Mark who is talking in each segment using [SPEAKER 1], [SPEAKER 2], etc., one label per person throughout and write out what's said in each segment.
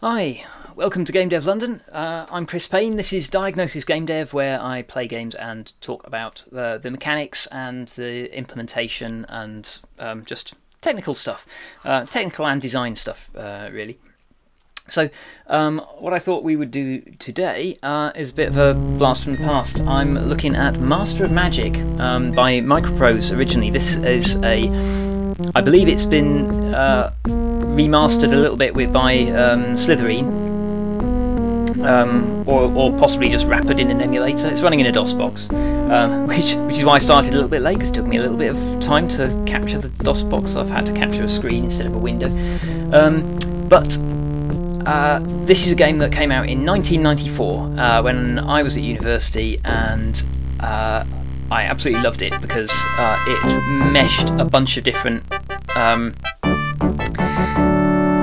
[SPEAKER 1] Hi, welcome to Game Dev London. Uh, I'm Chris Payne. This is Diagnosis Game Dev, where I play games and talk about the, the mechanics and the implementation and um, just technical stuff, uh, technical and design stuff, uh, really. So, um, what I thought we would do today uh, is a bit of a blast from the past. I'm looking at Master of Magic um, by Microprose originally. This is a, I believe it's been uh, remastered a little bit with by um, Slitherine, um, or, or, possibly just wrapped in an emulator. It's running in a DOSBox, um, which which is why I started a little bit late. It took me a little bit of time to capture the DOS box. I've had to capture a screen instead of a window. Um, but uh, this is a game that came out in 1994 uh, when I was at university, and uh, I absolutely loved it because uh, it meshed a bunch of different um,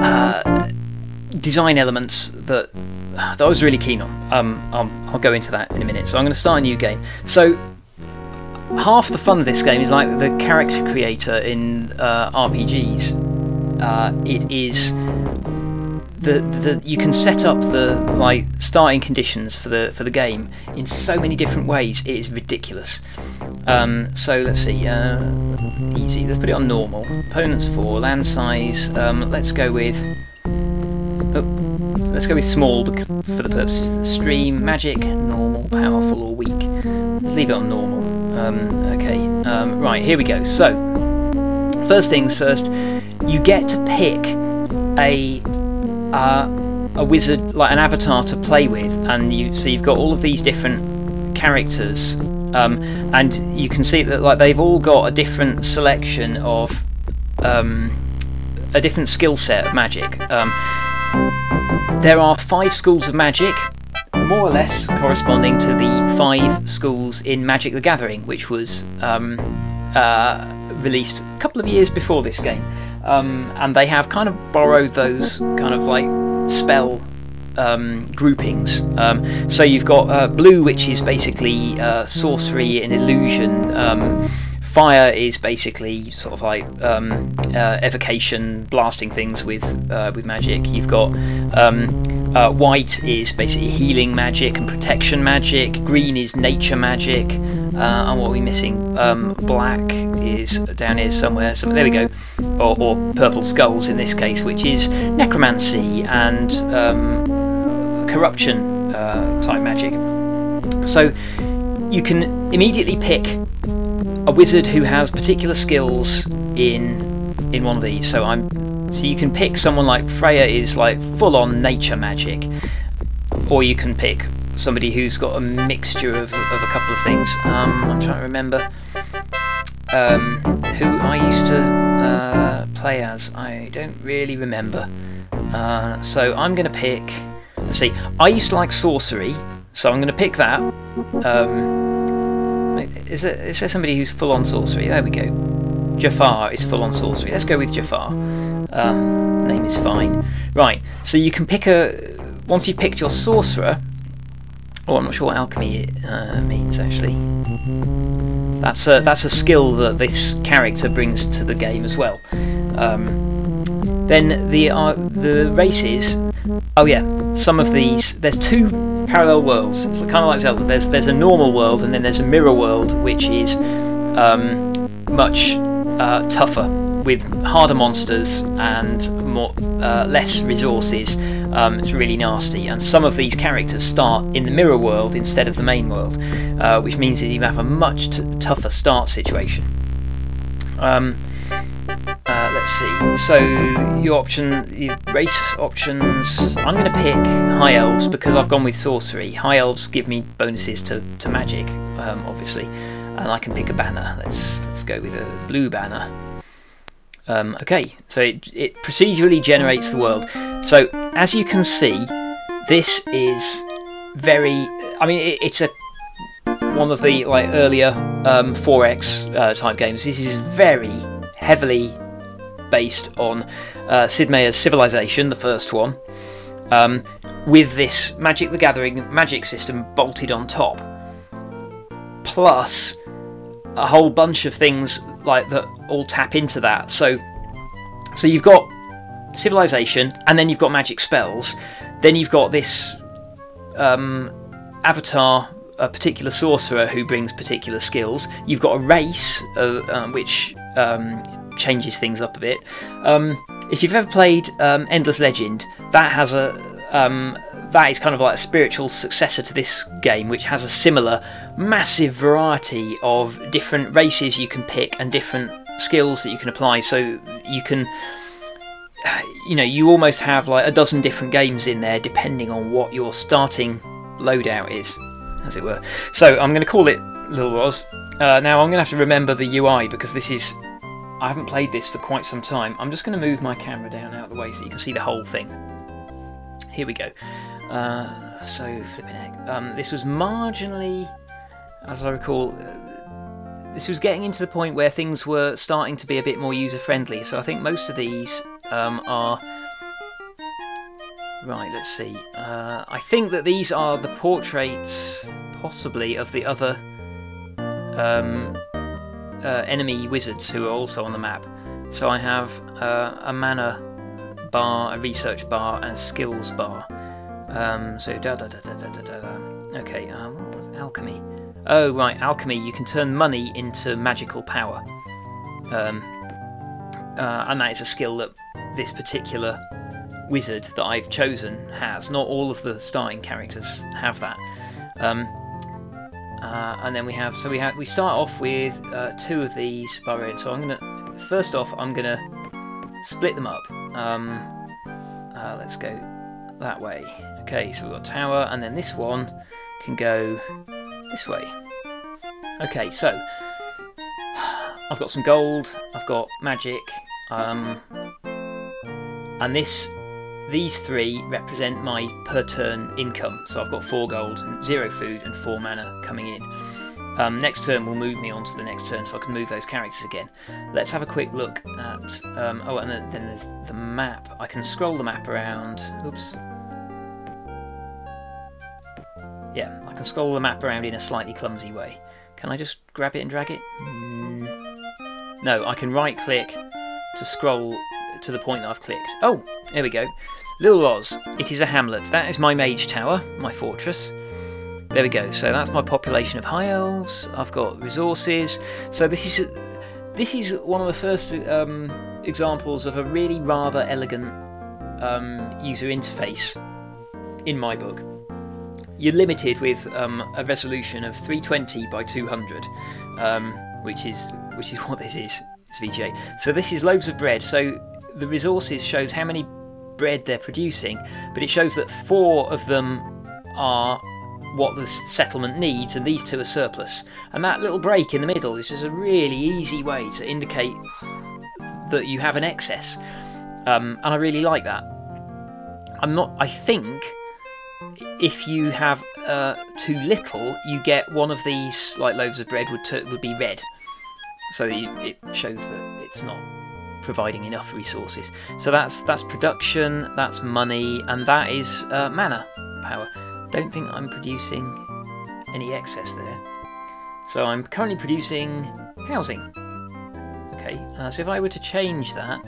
[SPEAKER 1] uh, design elements that that I was really keen on. Um, I'll, I'll go into that in a minute. So I'm going to start a new game. So half the fun of this game is like the character creator in RPGs. it is the, the you can set up the like starting conditions for the for the game in so many different ways. It is ridiculous. Um, so let's see, uh, easy. Let's put it on normal. Opponents for land size. Um, let's go with. Oh, let's go with small for the purposes of the stream. Magic, normal, powerful, or weak. Let's leave it on normal. Um, okay. Um, right, here we go. So, first things first. You get to pick a uh, a wizard, like an avatar to play with, and you so you've got all of these different characters, um, and you can see that like they've all got a different selection of um, a different skill set of magic. Um, there are five schools of magic, more or less corresponding to the five schools in Magic the Gathering, which was um, uh, released a couple of years before this game. Um, and they have kind of borrowed those kind of like spell um, groupings. Um, so you've got uh, blue, which is basically uh, sorcery and illusion. Um, fire is basically sort of like um, uh, evocation, blasting things with uh, with magic. You've got um, uh, white is basically healing magic and protection magic. Green is nature magic. Uh, and what are we missing? Um, black is down here somewhere. So there we go. Or, or, purple skulls in this case, which is necromancy and um, corruption uh, type magic. So you can immediately pick a wizard who has particular skills in in one of these. So I'm so you can pick someone like Freya is like full on nature magic, or you can pick somebody who's got a mixture of, of a couple of things. Um, I'm trying to remember um, who I used to uh, play as. I don't really remember. Uh, so I'm going to pick. Let's see. I used to like sorcery, so I'm going to pick that. Um, is there, is there somebody who's full on sorcery? There we go. Jafar is full on sorcery. Let's go with Jafar. Um, name is fine. Right, so you can pick a. Once you've picked your sorcerer. Oh, I'm not sure what alchemy uh, means actually. That's a that's a skill that this character brings to the game as well. Um, then the uh, the races. Oh yeah, some of these. There's two parallel worlds. It's kind of like Zelda. There's there's a normal world and then there's a mirror world, which is um, much uh, tougher with harder monsters and more uh, less resources. Um, it's really nasty, and some of these characters start in the mirror world instead of the main world, uh, which means that you have a much tougher start situation. Um, uh, let's see. So your option, your race options. I'm going to pick high elves because I've gone with sorcery. High elves give me bonuses to to magic, um, obviously, and I can pick a banner. Let's let's go with a blue banner. Um, okay, so it, it procedurally generates the world. So as you can see, this is very. I mean, it, it's a one of the like earlier um, 4X uh, type games. This is very heavily based on uh, Sid Meier's Civilization, the first one, um, with this Magic the Gathering magic system bolted on top, plus a whole bunch of things like that all tap into that. So, so you've got civilization, and then you've got magic spells. Then you've got this um, avatar, a particular sorcerer who brings particular skills. You've got a race, uh, um, which um, changes things up a bit. Um, if you've ever played um, Endless Legend, that has a um, that is kind of like a spiritual successor to this game, which has a similar massive variety of different races you can pick and different skills that you can apply. So you can, you know, you almost have like a dozen different games in there depending on what your starting loadout is, as it were. So I'm going to call it Lil Roz. Uh, now I'm going to have to remember the UI because this is. I haven't played this for quite some time. I'm just going to move my camera down out of the way so you can see the whole thing. Here we go. Uh, so flipping egg. Um, this was marginally, as I recall, uh, this was getting into the point where things were starting to be a bit more user friendly. So I think most of these um, are. Right, let's see. Uh, I think that these are the portraits, possibly, of the other um, uh, enemy wizards who are also on the map. So I have a mana bar, a research bar, and a skills bar. Um, so da da da da da da da. Okay, um, what was alchemy? Oh right, alchemy. You can turn money into magical power, um, uh, and that is a skill that this particular wizard that I've chosen has. Not all of the starting characters have that. Um, uh, and then we have so we have we start off with uh, two of these barbarians. So I'm gonna first off I'm gonna split them up. Um, uh, let's go that way. Okay, so we've got tower, and then this one can go this way. Okay, so I've got some gold, I've got magic, um, and this these three represent my per turn income. So I've got four gold, zero food, and four mana coming in. Um, next turn will move me on to the next turn, so I can move those characters again. Let's have a quick look at. Um, oh, and then, then there's the map. I can scroll the map around. Oops. Yeah, I can scroll the map around in a slightly clumsy way. Can I just grab it and drag it? Mm. No, I can right click to scroll to the point that I've clicked. Oh, there we go. Lil Oz, It is a hamlet. That is my mage tower, my fortress. There we go. So that's my population of high elves. I've got resources. So this is this is one of the first um, examples of a really rather elegant um, user interface in my book. You're limited with um, a resolution of 320 by 200, um, which is which is what this is. It's VGA. So this is loaves of bread. So the resources shows how many bread they're producing, but it shows that four of them are what the settlement needs, and these two are surplus. And that little break in the middle is just a really easy way to indicate that you have an excess. Um, and I really like that. I'm not. I think if you have uh, too little, you get one of these like loaves of bread would t- would be red, so it shows that it's not providing enough resources. So that's that's production, that's money, and that is uh, mana power don't think I'm producing any excess there. So I'm currently producing housing. Okay, uh, so if I were to change that,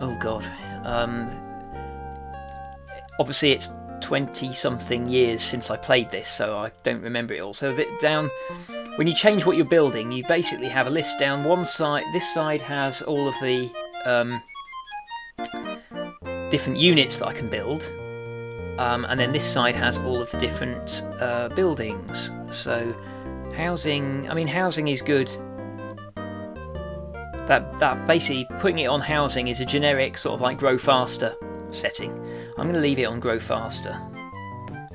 [SPEAKER 1] oh god, um, obviously it's 20 something years since I played this, so I don't remember it all. So down, when you change what you're building, you basically have a list down one side. This side has all of the um, different units that I can build, um, and then this side has all of the different uh, buildings. So housing, I mean, housing is good. That that basically putting it on housing is a generic sort of like grow faster setting. I'm going to leave it on grow faster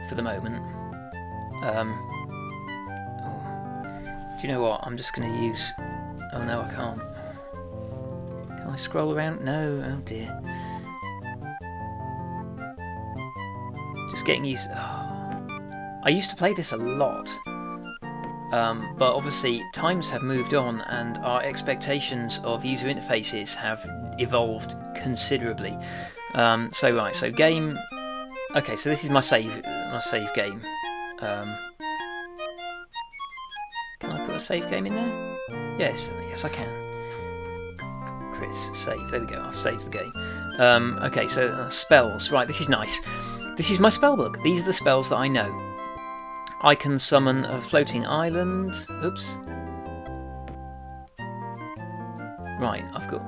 [SPEAKER 1] for the moment. Um, oh. Do you know what? I'm just going to use. Oh no, I can't. Can I scroll around? No. Oh dear. Just getting used. Oh. I used to play this a lot, um, but obviously times have moved on and our expectations of user interfaces have evolved considerably. Um, so right, so game. Okay, so this is my save, my save game. Um, can I put a save game in there? Yes, yes I can. Chris, save. There we go. I've saved the game. Um, okay, so uh, spells. Right, this is nice. This is my spell book. These are the spells that I know. I can summon a floating island. Oops. Right, I've got.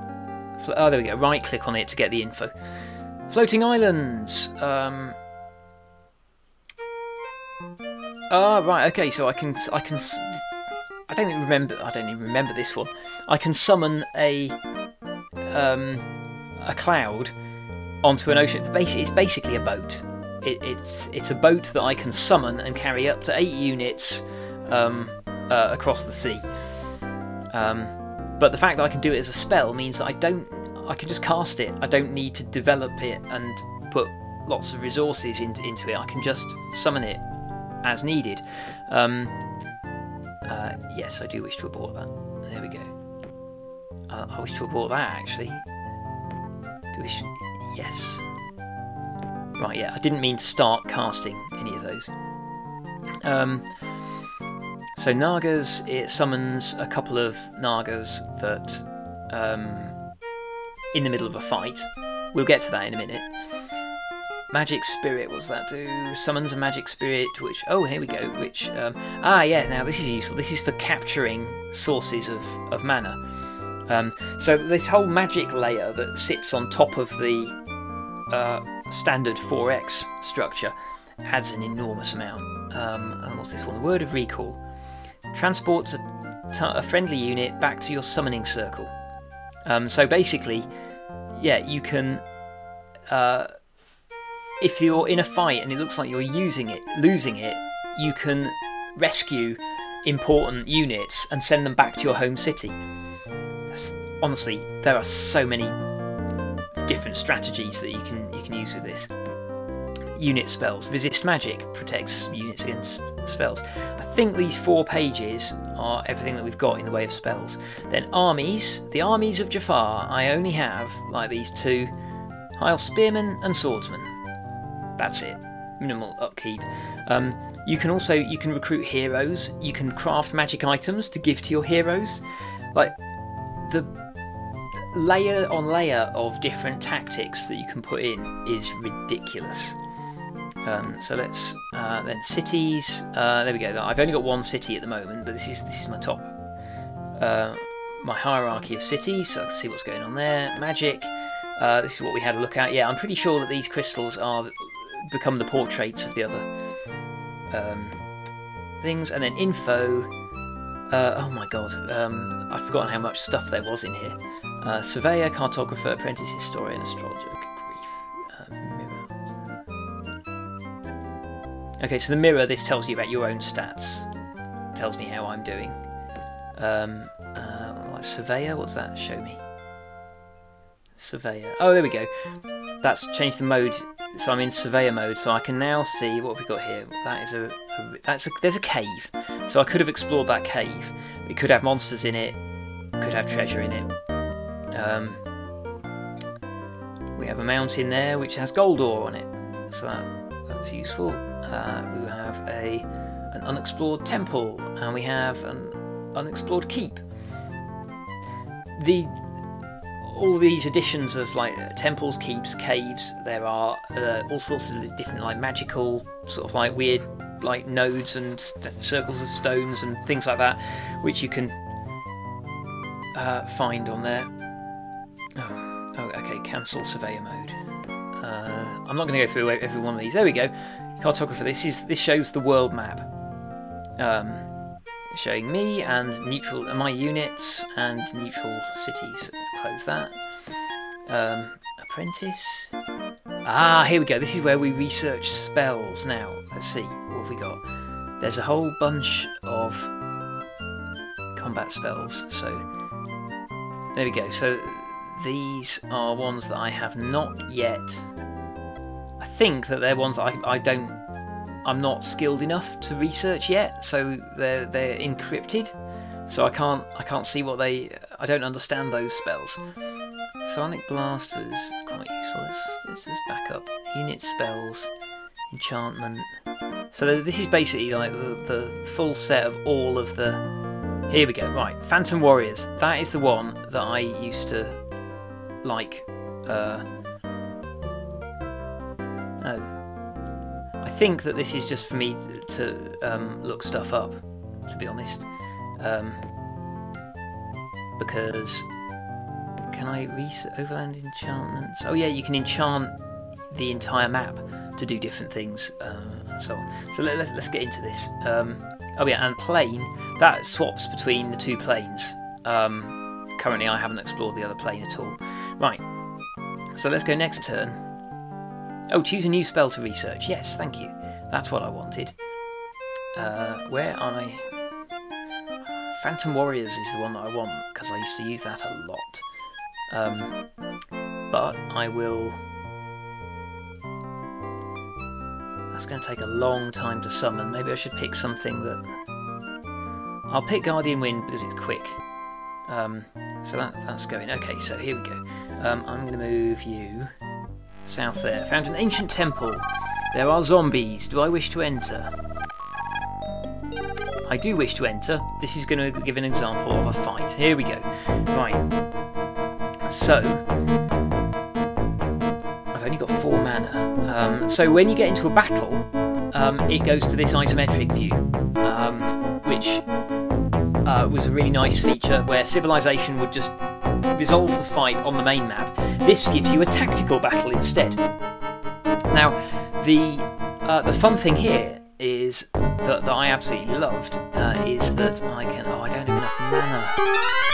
[SPEAKER 1] Oh, there we go. Right click on it to get the info. Floating islands. Um. Ah, right. Okay, so I can I can I don't even remember. I don't even remember this one. I can summon a um, a cloud onto an ocean. It's basically a boat. It, it's it's a boat that I can summon and carry up to eight units um, uh, across the sea. Um, but the fact that I can do it as a spell means that I don't. I can just cast it. I don't need to develop it and put lots of resources into into it. I can just summon it as needed. Um, uh, yes, I do wish to abort that. There we go. Uh, I wish to abort that actually. Do wish? Yes. Right, yeah, I didn't mean to start casting any of those. Um, so Nagas, it summons a couple of Nagas that, um, in the middle of a fight. We'll get to that in a minute. Magic Spirit, what's that do? Summons a Magic Spirit, which, oh, here we go, which, um, ah, yeah, now this is useful. This is for capturing sources of, of mana. Um, so this whole magic layer that sits on top of the uh, standard 4x structure adds an enormous amount. Um, and what's this one? Word of Recall. Transports a, a friendly unit back to your summoning circle. Um, so basically, yeah, you can... Uh, if you're in a fight and it looks like you're using it, losing it, you can rescue important units and send them back to your home city. That's, honestly, there are so many different strategies that you can you can use with this. Unit spells. Resist magic protects units against spells. I think these four pages are everything that we've got in the way of spells. Then armies. The armies of Jafar. I only have like these two: Elf Spearmen and Swordsmen. That's it. Minimal upkeep. Um, you can also you can recruit heroes. You can craft magic items to give to your heroes. Like the layer on layer of different tactics that you can put in is ridiculous. Um, so let's uh, then cities. Uh, there we go. I've only got one city at the moment, but this is this is my top, uh, my hierarchy of cities. So I can see what's going on there. Magic. Uh, this is what we had a look at. Yeah, I'm pretty sure that these crystals are become the portraits of the other um, things, and then info. Uh, oh my god, um, I've forgotten how much stuff there was in here. Uh, surveyor, cartographer, apprentice, historian, astrologer. Okay, so the mirror. This tells you about your own stats. Tells me how I'm doing. Um, uh, surveyor. What's that? Show me. Surveyor. Oh, there we go. That's changed the mode so I'm in surveyor mode, so I can now see what we've got here. That is a, a that's a, there's a cave. So I could have explored that cave. It could have monsters in it, could have treasure in it. Um, we have a mountain there which has gold ore on it, so that, that's useful. Uh, we have a an unexplored temple, and we have an unexplored keep. The all these additions of like temples, keeps, caves. There are uh, all sorts of different like magical sort of like weird like nodes and circles of stones and things like that, which you can uh, find on there. Oh, oh, okay. Cancel surveyor mode. Uh, I'm not going to go through every one of these. There we go. Cartographer. This is this shows the world map. Um, showing me and neutral my units and neutral cities. Close that. Um, apprentice. Ah, here we go. This is where we research spells now. Let's see what have we got. There's a whole bunch of combat spells. So there we go. So these are ones that I have not yet. I think that they're ones that I, I don't I'm not skilled enough to research yet, so they're they're encrypted, so I can't I can't see what they I don't understand those spells. Psionic Blast was quite useful. Let's, let's just back up. Unit spells, enchantment. So this is basically like the, the full set of all of the. Here we go. Right, Phantom Warriors. That is the one that I used to like. Uh, Oh. I think that this is just for me to, um, look stuff up, to be honest. Um, because can I reset overland enchantments? Oh yeah, you can enchant the entire map to do different things uh, and so on. So let, us let's get into this. Um, oh yeah, and plane that swaps between the two planes. Um, currently, I haven't explored the other plane at all. Right. So let's go next turn. Oh, choose a new spell to research. Yes, thank you. That's what I wanted. Uh, where are I? Phantom Warriors is the one that I want because I used to use that a lot. Um, but I will. That's going to take a long time to summon. Maybe I should pick something that. I'll pick Guardian Wind because it's quick. Um, so that that's going. Okay, so here we go. Um, I'm going to move you south there. Found an ancient temple. There are zombies. Do I wish to enter? I do wish to enter. This is going to give an example of a fight. Here we go. Right. So, I've only got four mana. Um, so when you get into a battle, um, it goes to this isometric view, um, which uh, was a really nice feature where Civilization would just resolve the fight on the main map. This gives you a tactical battle instead. Now, the uh, the fun thing here is that, that I absolutely loved uh, is that I can. Oh, I don't have enough mana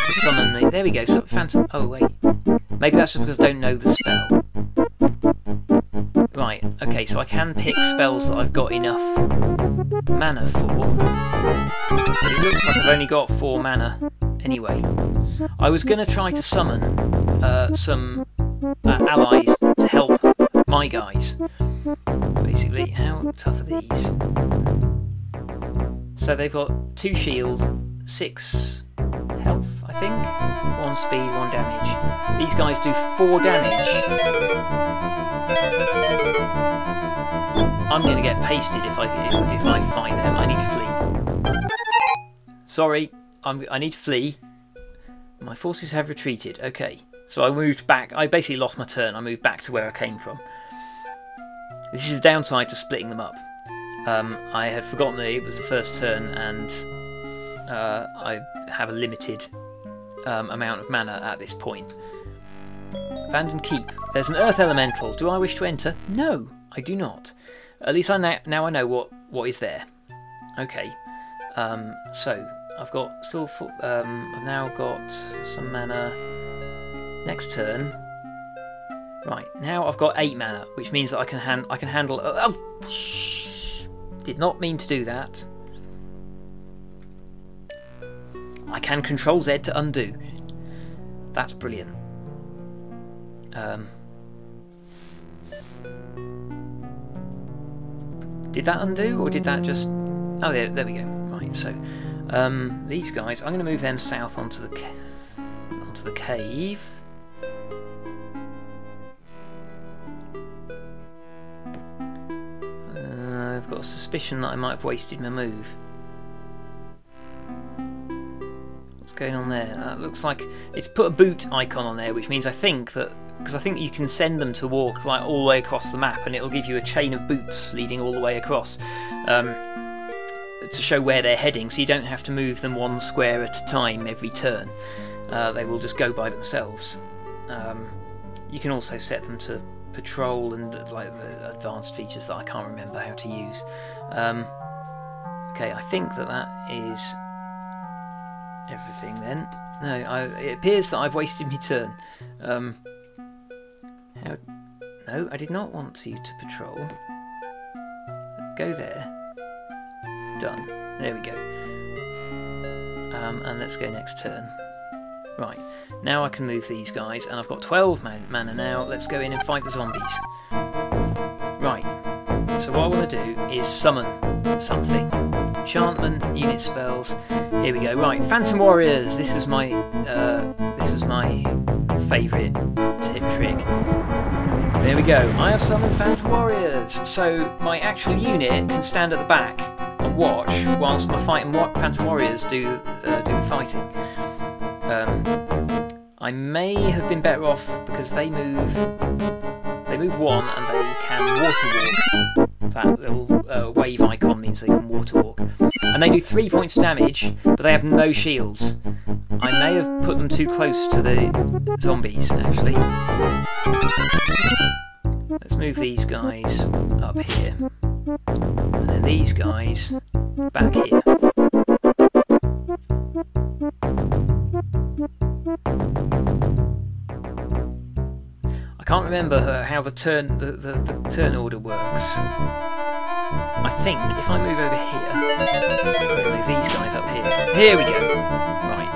[SPEAKER 1] to summon the. There we go. So phantom. Oh wait, maybe that's just because I don't know the spell. Right. Okay. So I can pick spells that I've got enough mana for. But it looks like I've only got four mana anyway. I was going to try to summon uh, some uh, allies to help my guys. Basically, how tough are these? So they've got two shield, six health, I think, one speed, one damage. These guys do four damage. I'm going to get pasted if I if, if I fight them. I need to flee. Sorry, I'm, I need to flee. My forces have retreated. Okay, so I moved back. I basically lost my turn. I moved back to where I came from. This is the downside to splitting them up. Um, I had forgotten that it was the first turn and uh, I have a limited um, amount of mana at this point. Abandoned Keep. There's an Earth Elemental. Do I wish to enter? No, I do not. At least I now, now I know what, what is there. Okay, um, so I've got still. Um, I've now got some mana. Next turn, Right, now I've got 8 mana, which means that I can, hand I can handle... Oh, oh, did not mean to do that. I can Control Z to undo. That's brilliant. Um, did that undo, or did that just... Oh, there, there we go. Right, so um, these guys, I'm going to move them south onto the, onto the cave. I've got a suspicion that I might have wasted my move. What's going on there? That looks like it's put a boot icon on there, which means I think that because I think you can send them to walk like all the way across the map, and it'll give you a chain of boots leading all the way across um, to show where they're heading, so you don't have to move them one square at a time every turn. Uh, they will just go by themselves. Um, you can also set them to patrol and like the advanced features that I can't remember how to use. Um, okay, I think that that is everything then. No, I, it appears that I've wasted my turn. Um, how? No, I did not want you to patrol. Go there. Done. There we go. Um, and let's go next turn. Right, now I can move these guys, and I've got 12 man mana now. Let's go in and fight the zombies. Right, so what I want to do is summon something. Enchantment, unit spells. Here we go. Right, Phantom Warriors. This was my uh, this was my favourite tip trick. There we go. I have summoned Phantom Warriors. So my actual unit can stand at the back and watch whilst my fighting Phantom Warriors do uh, do the fighting. I may have been better off because they move they move one and they can can water walk. That little uh, wave icon means they can water walk. And they do three points of damage, but they have no shields. I may have put them too close to the zombies, actually. Let's move these guys up here. And then these guys back here. Can't remember how the turn the, the, the turn order works. I think if I move over here, move these guys up here. Here we go. Right.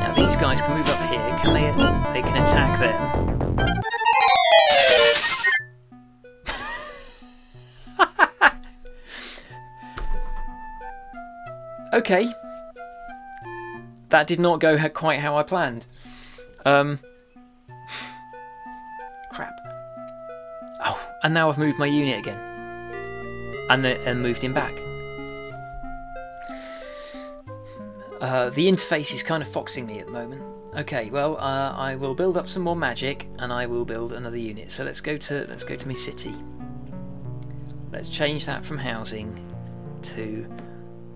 [SPEAKER 1] Now these guys can move up here. Can they? They can attack them. okay. That did not go quite how I planned. Um. And now I've moved my unit again. And, the, and moved him back. Uh, the interface is kind of foxing me at the moment. Okay, well, uh, I will build up some more magic, and I will build another unit. So let's go to let's go to my city. Let's change that from housing to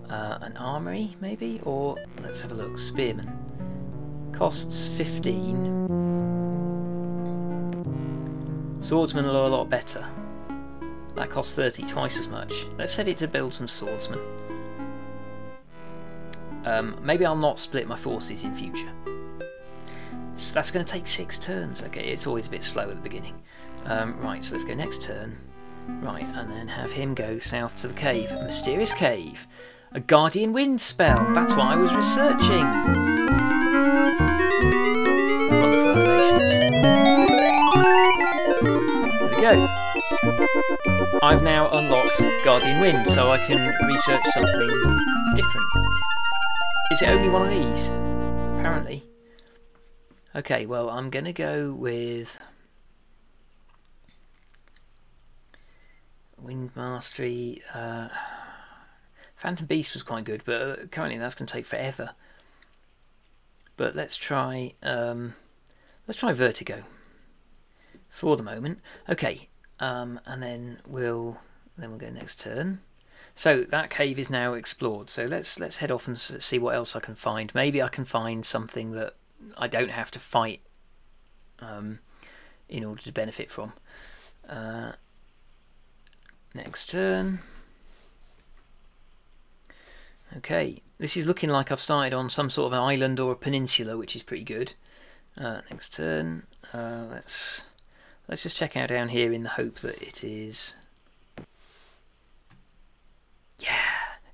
[SPEAKER 1] uh, an armory, maybe, or let's have a look. Spearman costs 15. Swordsmen are a lot better. That costs 30, twice as much. Let's set it to build some swordsmen. Um, maybe I'll not split my forces in future. So that's going to take six turns. Okay, it's always a bit slow at the beginning. Um, right, so let's go next turn. Right, and then have him go south to the cave. A mysterious cave. A Guardian Wind spell. That's what I was researching. I've now unlocked Guardian Wind, so I can research something different. Is it only one of these? Apparently. Okay, well, I'm going to go with Wind Mastery. Uh, Phantom Beast was quite good, but uh, currently that's going to take forever. But let's try. Um, let's try Vertigo for the moment. Okay, um, and then we'll then we'll go next turn. So that cave is now explored. So let's let's head off and see what else I can find. Maybe I can find something that I don't have to fight um, in order to benefit from. Uh, next turn. Okay, this is looking like I've started on some sort of an island or a peninsula, which is pretty good. Uh, next turn, uh, let's let's just check out down here in the hope that it is. Yeah,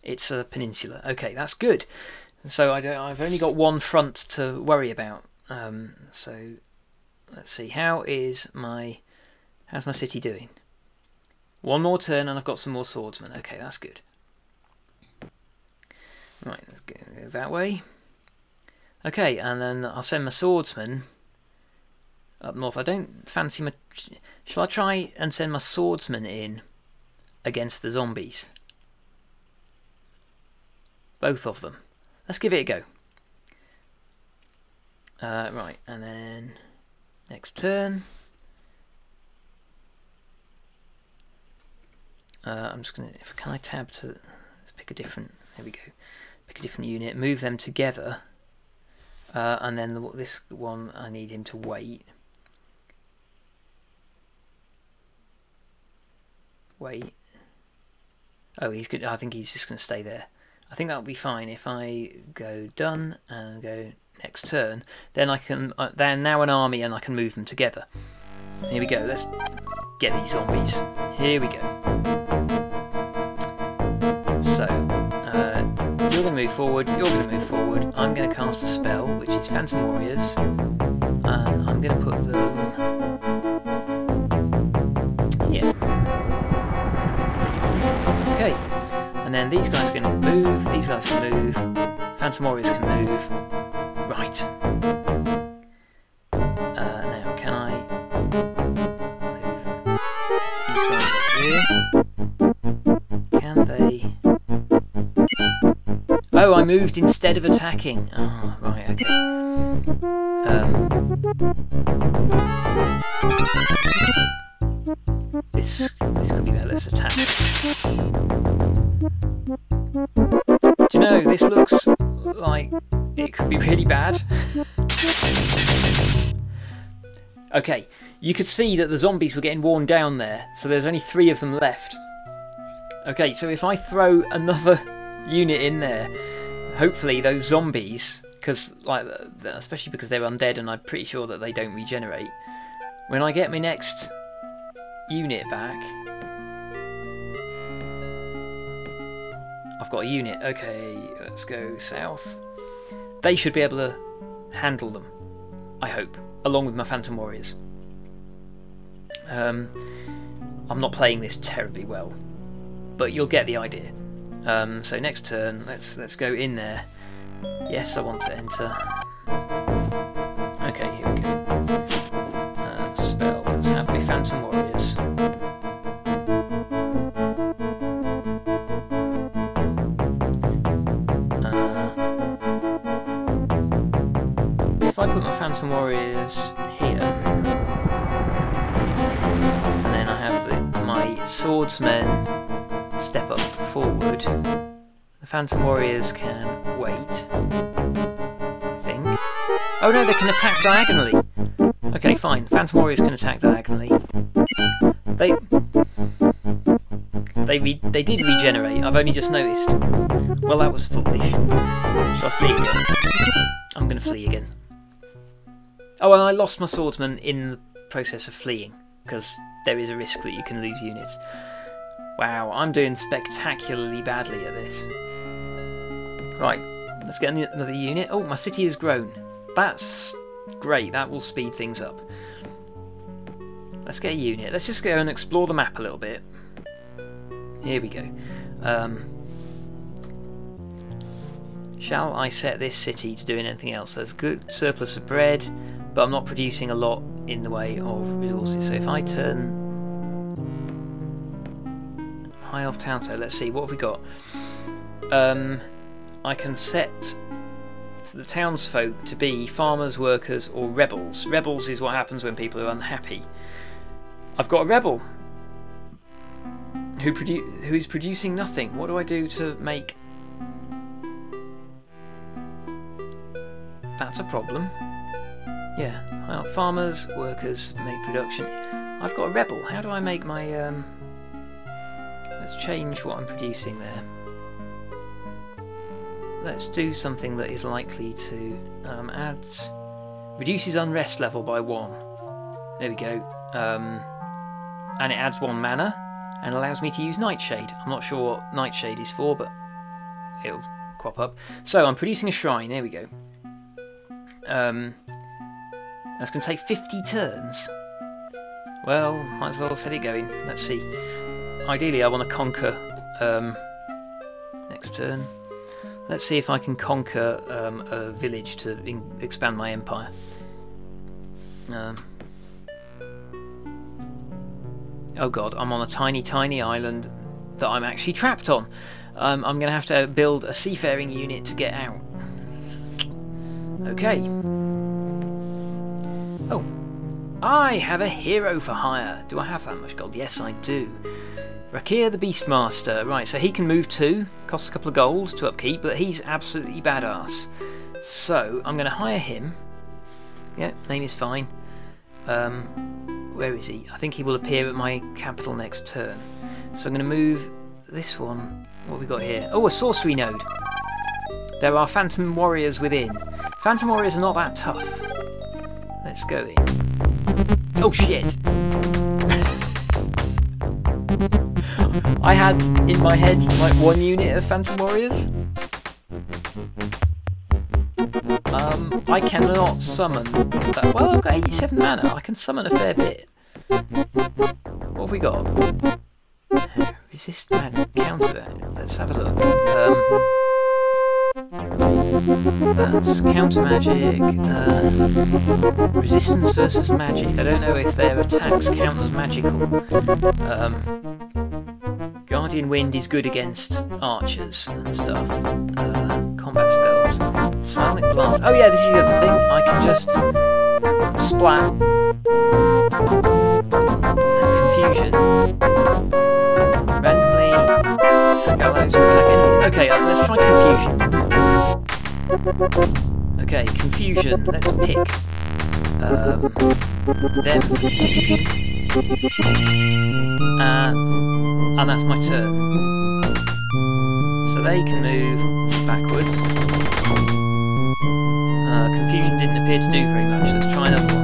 [SPEAKER 1] it's a peninsula. Okay, that's good. So I don't, I've only got one front to worry about. Um, so let's see. How is my how's my city doing? One more turn and I've got some more swordsmen. Okay, that's good. Right, let's go that way. Okay, and then I'll send my swordsman up north. I don't fancy my... Shall I try and send my swordsman in against the zombies? Both of them. Let's give it a go. Uh, right, and then next turn. Uh, I'm just gonna. If can I tab to let's pick a different. There we go. Pick a different unit. Move them together. Uh, and then the, this one I need him to wait. Wait. Oh, he's good. I think he's just going to stay there. I think that'll be fine if I go done and go next turn. Then I can. Uh, they're now an army and I can move them together. Here we go. Let's get these zombies. Here we go. So uh, you're going to move forward. You're going to move forward. I'm going to cast a spell, which is Phantom Warriors, and I'm going to put them then these guys can move, these guys can move, Phantom Warriors can move. Right. Uh, now, can I move these guys up here? Can they... Oh, I moved instead of attacking. Oh, right, okay. Um, this this could be better. Let's attack. Know this looks like it could be really bad? okay, you could see that the zombies were getting worn down there, so there's only three of them left. Okay, so if I throw another unit in there, hopefully those zombies, because like especially because they're undead and I'm pretty sure that they don't regenerate. When I get my next unit back, got a unit. Okay, let's go south. They should be able to handle them, I hope, along with my Phantom Warriors. Um, I'm not playing this terribly well, but you'll get the idea. Um, so next turn, let's let's go in there. Yes, I want to enter. Okay, here we go. Uh, spell. Let's have me Phantom Warriors. Warriors here, and then I have the, my swordsmen step up forward. The Phantom Warriors can wait. I think. Oh no, they can attack diagonally. Okay, fine. Phantom Warriors can attack diagonally. They they they did regenerate. I've only just noticed. Well, that was foolish. Shall I flee again? I'm to flee again. Oh, and I lost my swordsman in the process of fleeing because there is a risk that you can lose units. Wow, I'm doing spectacularly badly at this. Right, let's get another unit. Oh, my city has grown. That's great, that will speed things up. Let's get a unit. Let's just go and explore the map a little bit. Here we go. Um, shall I set this city to doing anything else? There's good surplus of bread, but I'm not producing a lot in the way of resources. So if I turn High Elf Town, so let's see, what have we got? Um, I can set the townsfolk to be farmers, workers, or rebels. Rebels is what happens when people are unhappy. I've got a rebel who produ who is producing nothing. What do I do to make... That's a problem. Yeah, farmers, workers make production. I've got a rebel. How do I make my... Um... Let's change what I'm producing there. Let's do something that is likely to um, add... Reduces unrest level by one. There we go. Um, and it adds one mana and allows me to use Nightshade. I'm not sure what Nightshade is for, but it'll crop up. So I'm producing a shrine. There we go. Um, that's going to take 50 turns. Well, might as well set it going. Let's see. Ideally, I want to conquer um, next turn. Let's see if I can conquer um, a village to expand my empire. Um, oh god, I'm on a tiny, tiny island that I'm actually trapped on. Um, I'm going to have to build a seafaring unit to get out. Okay. I have a hero for hire. Do I have that much gold? Yes, I do. Rakir the Beastmaster. Right, so he can move too. Costs a couple of golds to upkeep, but he's absolutely badass. So, I'm going to hire him. Yeah, name is fine. Um, where is he? I think he will appear at my capital next turn. So I'm going to move this one. What have we got here? Oh, a sorcery node. There are phantom warriors within. Phantom warriors are not that tough. Let's go in. Oh shit! I had in my head like one unit of Phantom Warriors. Um, I cannot summon that. Well, I've got 87 mana. I can summon a fair bit. What have we got? Resist magic, counter. Let's have a look. Um, that's counter magic. Uh, resistance versus magic. I don't know if their attacks count as magical. Um, Guardian Wind is good against archers and stuff. Uh, combat spells. Psionic Blast. Oh yeah, this is the other thing. I can just splat. confusion. Randomly allies attack enemies. Okay, uh, let's try confusion. Okay, confusion. Let's pick um, them. Uh, and that's my turn. So they can move backwards. Uh, confusion didn't appear to do very much. Let's try another one.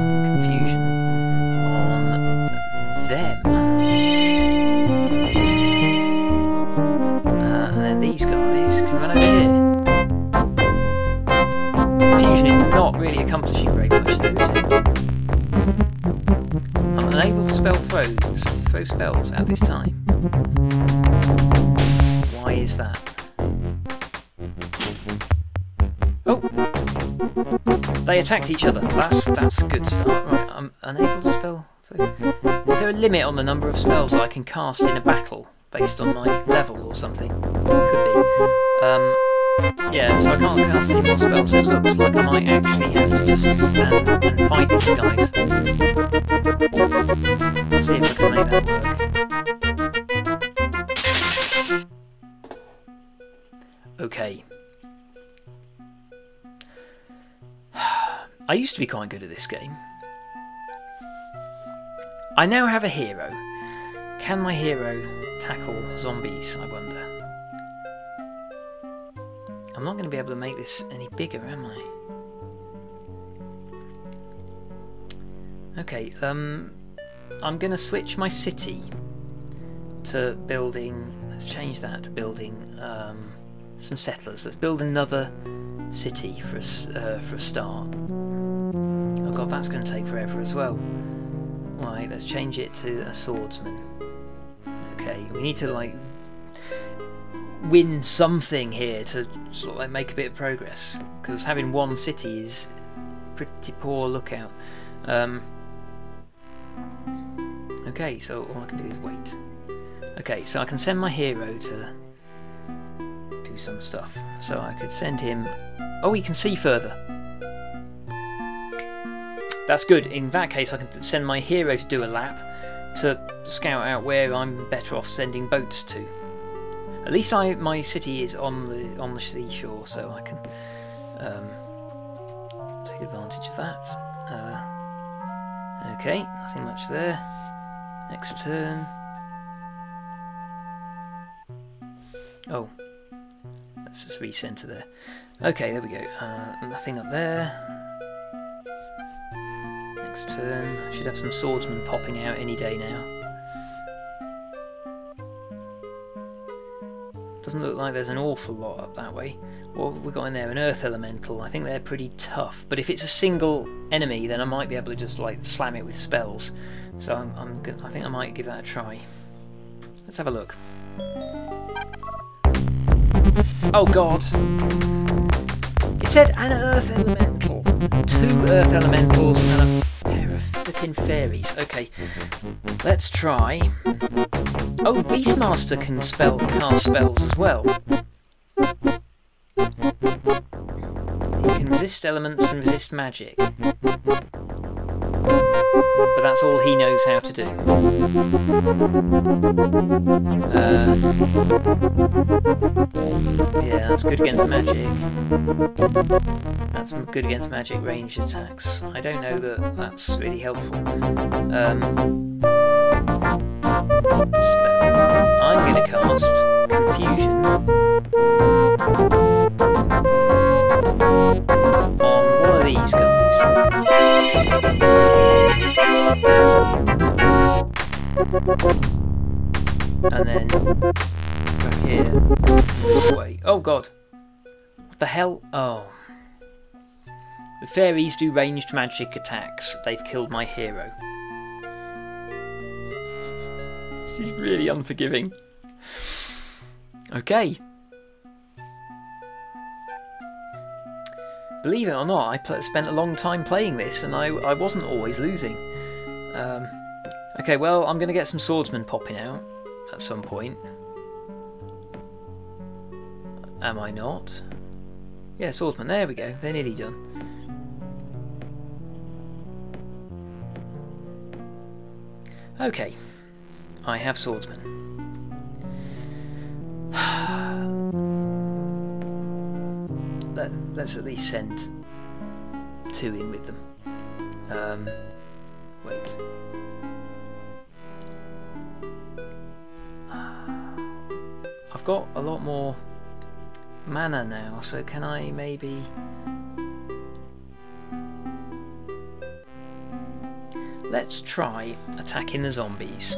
[SPEAKER 1] Throw spells at this time. Why is that? Oh! They attacked each other. That's that's good start. Right, I'm unable to spell. Is there a limit on the number of spells I can cast in a battle based on my level or something? Could be. Um, yeah, so I can't cast any more spells. It looks like I might actually have to just stand and fight these guys. See if I can make that work. Okay. I used to be quite good at this game. I now have a hero. Can my hero tackle zombies, I wonder? I'm not going to be able to make this any bigger, am I? Okay, um, I'm going to switch my city to building, let's change that to building um, some settlers. Let's build another city for a, uh, for a start. Oh god, that's going to take forever as well. Right, let's change it to a swordsman. Okay, we need to like win something here to sort of like make a bit of progress because having one city is pretty poor lookout. Um, okay, so all I can do is wait. Okay, so I can send my hero to do some stuff. So I could send him. Oh, he can see further. That's good. In that case, I can send my hero to do a lap to scout out where I'm better off sending boats to. At least I, my city is on the on the seashore, so I can um, take advantage of that. Uh, okay, nothing much there. Next turn. Oh, let's just recenter there. Okay, there we go. Uh, nothing up there. Next turn. I should have some swordsmen popping out any day now. Doesn't look like there's an awful lot up that way. What have we got in there? An earth elemental. I think they're pretty tough. But if it's a single enemy, then I might be able to just like slam it with spells. So I'm, I'm I think I might give that a try. Let's have a look. Oh god! It said an earth elemental. Two earth elementals and a pair of flipping fairies. Okay, let's try. Oh, Beastmaster can spell cast spells as well. He can resist elements and resist magic. But that's all he knows how to do. Uh, yeah, that's good against magic. That's good against magic ranged attacks. I don't know that that's really helpful. Um, so I'm going to cast Confusion on one of these guys. And then back here. Wait. Oh god. What the hell? Oh. The fairies do ranged magic attacks. They've killed my hero. This is really unforgiving. Okay. Believe it or not, I spent a long time playing this and I, I wasn't always losing. Um, okay, well, I'm going to get some swordsmen popping out at some point. Am I not? Yeah, swordsman, there we go, they're nearly done. Okay. I have swordsman. Let, let's at least send two in with them. Um, wait. I've got a lot more mana now, so can I maybe... Let's try attacking the zombies.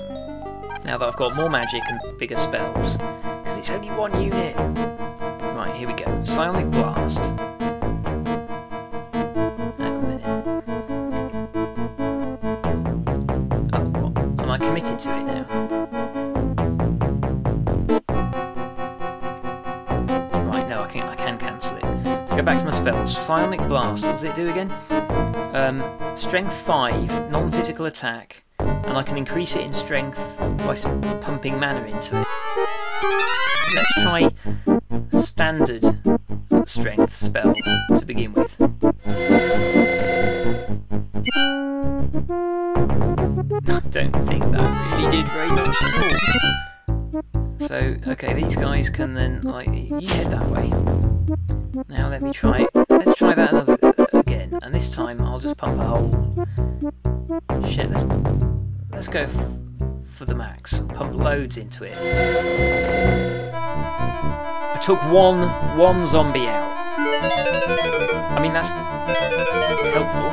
[SPEAKER 1] Now that I've got more magic and bigger spells. Because it's only one unit. Right, here we go. Psionic Blast. Hang on a minute. Oh, what? Am I committed to it now? Right, no, I can, I can cancel it. So go back to my spells. Psionic Blast, what does it do again? Um, strength 5, non-physical attack, and I can increase it in strength by pumping mana into it. Let's try standard strength spell to begin with. I don't think that really did very much at all. So, okay, these guys can then, like, you head that way. Now let me try, it let's try that another again, and this time I'll just pump a hole. Shit, let's, let's go for the max. Pump loads into it. Took one, one zombie out. I mean, that's helpful.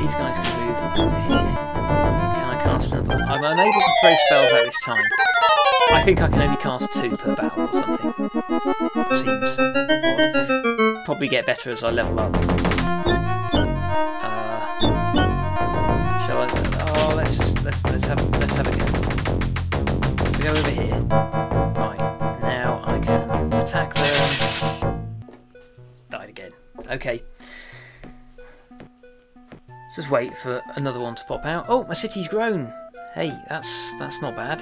[SPEAKER 1] These guys can move over here. Can I cast another? I'm unable to throw spells at this time. I think I can only cast two per battle or something. Seems odd. Probably get better as I level up. Uh, shall I? Oh, let's let's let's have let's have a go. We go over here. Okay. Let's just wait for another one to pop out. Oh, my city's grown. Hey, that's that's not bad.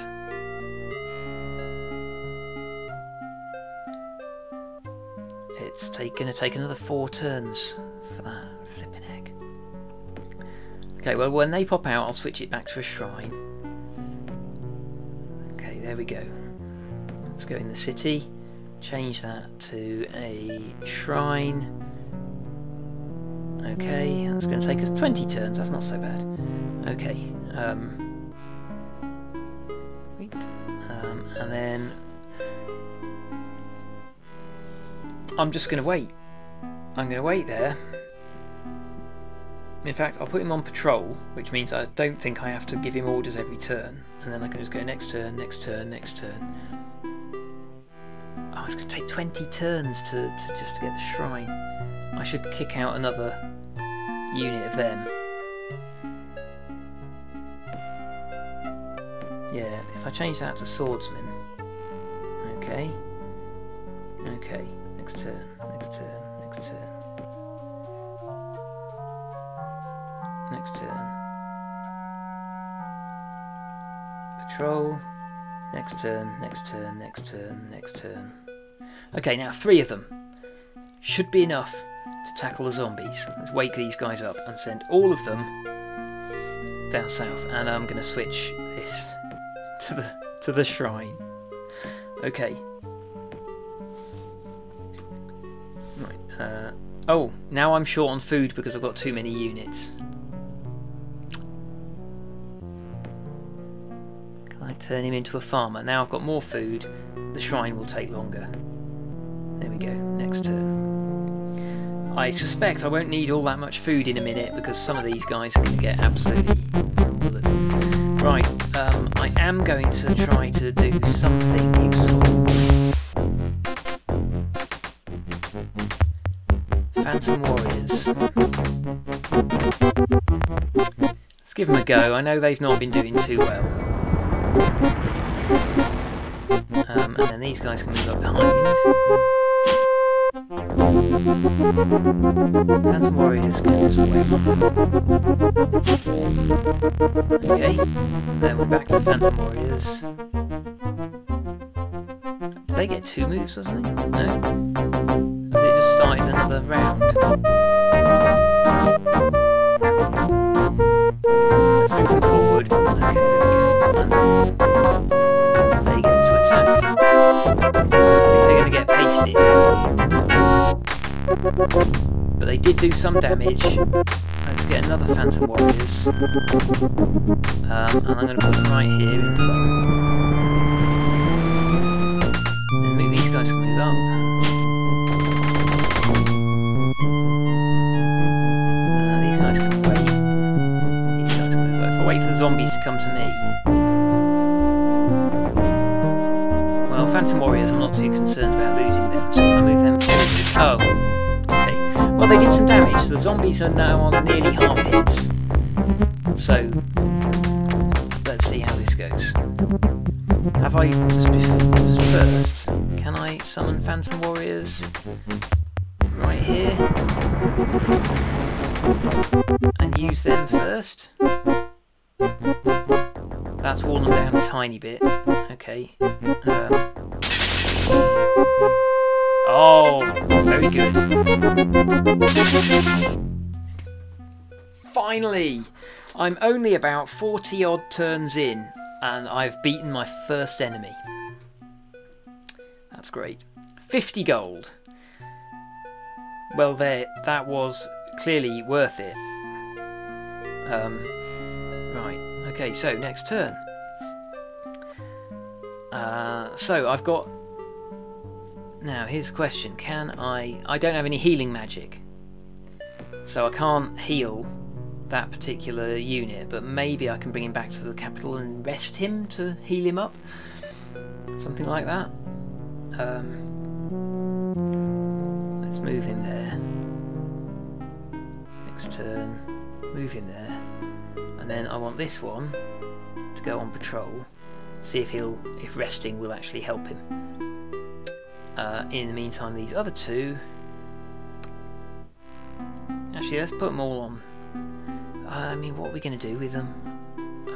[SPEAKER 1] It's take, gonna take another four turns for that flipping egg. Okay, well when they pop out I'll switch it back to a shrine. Okay, there we go. Let's go in the city, change that to a shrine. Okay, that's going to take us 20 turns, that's not so bad. Okay, um, wait, um, and then I'm just going to wait. I'm going to wait there. In fact, I'll put him on patrol, which means I don't think I have to give him orders every turn. And then I can just go next turn, next turn, next turn. Oh, it's going to take 20 turns to, to just to get the shrine. I should kick out another unit of them. Yeah, if I change that to swordsman. Okay. Okay. Next turn, next turn, next turn. Next turn. Patrol. Next turn, next turn, next turn, next turn. Okay, now three of them. Should be enough to tackle the zombies. Let's wake these guys up and send all of them down south. And I'm going to switch this to the to the shrine. Okay. Right. Uh, oh, now I'm short on food because I've got too many units. Can I turn him into a farmer? Now I've got more food. The shrine will take longer. There we go. Next turn. I suspect I won't need all that much food in a minute because some of these guys are going to get absolutely bullet. Right, um, I am going to try to do something useful. Phantom Warriors. Let's give them a go. I know they've not been doing too well. Um, and then these guys can move up behind. Don't worry, his skin is wet. Okay, then we're back to Phantom Warriors. Do they get two moves or something? No. Has it just started another round? Let's move them forward. Okay, there we go. They get to attack. They're gonna get pasted. But they did do some damage. Let's get another Phantom Warriors. Um, and I'm going to put them right here in front. And maybe these guys can move up. Uh, these guys can wait. These guys can move wait for the zombies to come to me. Well, Phantom Warriors, I'm not too concerned about losing Well, they did some damage. The zombies are now on nearly half hits. So, let's see how this goes. Have I just first? Can I summon Phantom Warriors right here and use them first? That's worn them down a tiny bit. Okay. Um, oh, very good. Finally! I'm only about 40 odd turns in and I've beaten my first enemy. That's great. 50 gold. Well, there, that was clearly worth it. Um, right, okay, so next turn. Uh, so I've got. Now, here's the question Can I. I don't have any healing magic. So I can't heal that particular unit, but maybe I can bring him back to the capital and rest him to heal him up. Something like that. Um, let's move him there. Next turn, move him there. And then I want this one to go on patrol. See if he'll, if resting will actually help him. Uh, in the meantime, these other two. Actually, let's put them all on I mean, what are we going to do with them?